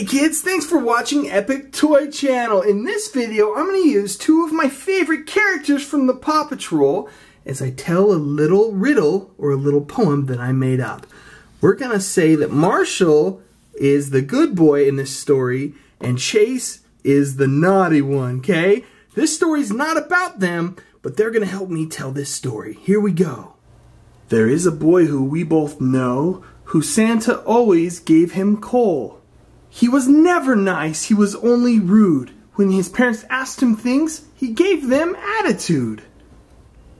Hey kids, thanks for watching Epic Toy Channel. In this video, I'm going to use two of my favorite characters from the Paw Patrol as I tell a little riddle or a little poem that I made up. We're going to say that Marshall is the good boy in this story and Chase is the naughty one, okay? This story's not about them, but they're going to help me tell this story. Here we go. There is a boy who we both know who Santa always gave him coal. He was never nice, he was only rude. When his parents asked him things, he gave them attitude.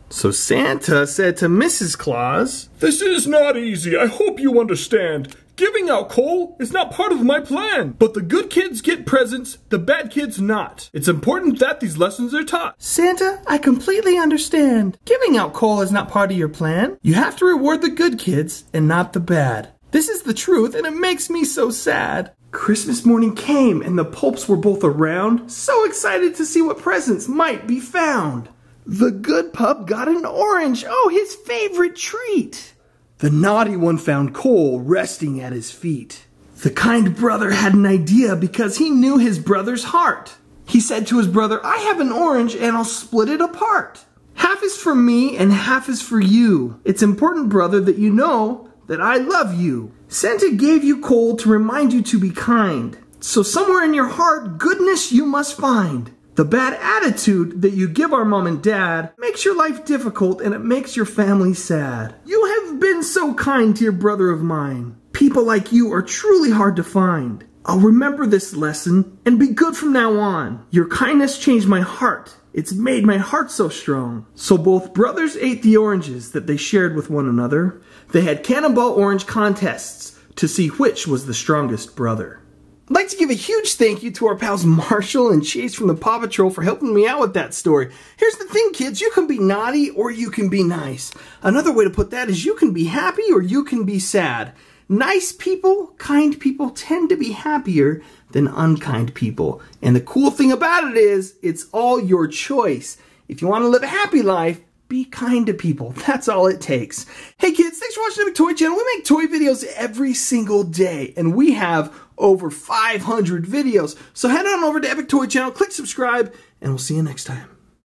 So Santa said to Mrs. Claus, This is not easy, I hope you understand. Giving out coal is not part of my plan. But the good kids get presents, the bad kids not. It's important that these lessons are taught. Santa, I completely understand. Giving out coal is not part of your plan. You have to reward the good kids and not the bad. This is the truth and it makes me so sad. Christmas morning came and the Pulps were both around, so excited to see what presents might be found. The good pup got an orange, oh, his favorite treat. The naughty one found coal resting at his feet. The kind brother had an idea because he knew his brother's heart. He said to his brother, I have an orange and I'll split it apart. Half is for me and half is for you. It's important, brother, that you know that I love you. Santa gave you coal to remind you to be kind. So somewhere in your heart, goodness you must find. The bad attitude that you give our mom and dad makes your life difficult and it makes your family sad. You have been so kind to your brother of mine. People like you are truly hard to find. I'll remember this lesson and be good from now on. Your kindness changed my heart. It's made my heart so strong. So both brothers ate the oranges that they shared with one another. They had cannonball orange contests to see which was the strongest brother. I'd like to give a huge thank you to our pals Marshall and Chase from the Paw Patrol for helping me out with that story. Here's the thing, kids. You can be naughty or you can be nice. Another way to put that is you can be happy or you can be sad. Nice people, kind people tend to be happier than unkind people. And the cool thing about it is, it's all your choice. If you want to live a happy life, be kind to people. That's all it takes. Hey kids, thanks for watching the Toy Channel. We make toy videos every single day, and we have over 500 videos. So head on over to Epic Toy Channel, click subscribe, and we'll see you next time.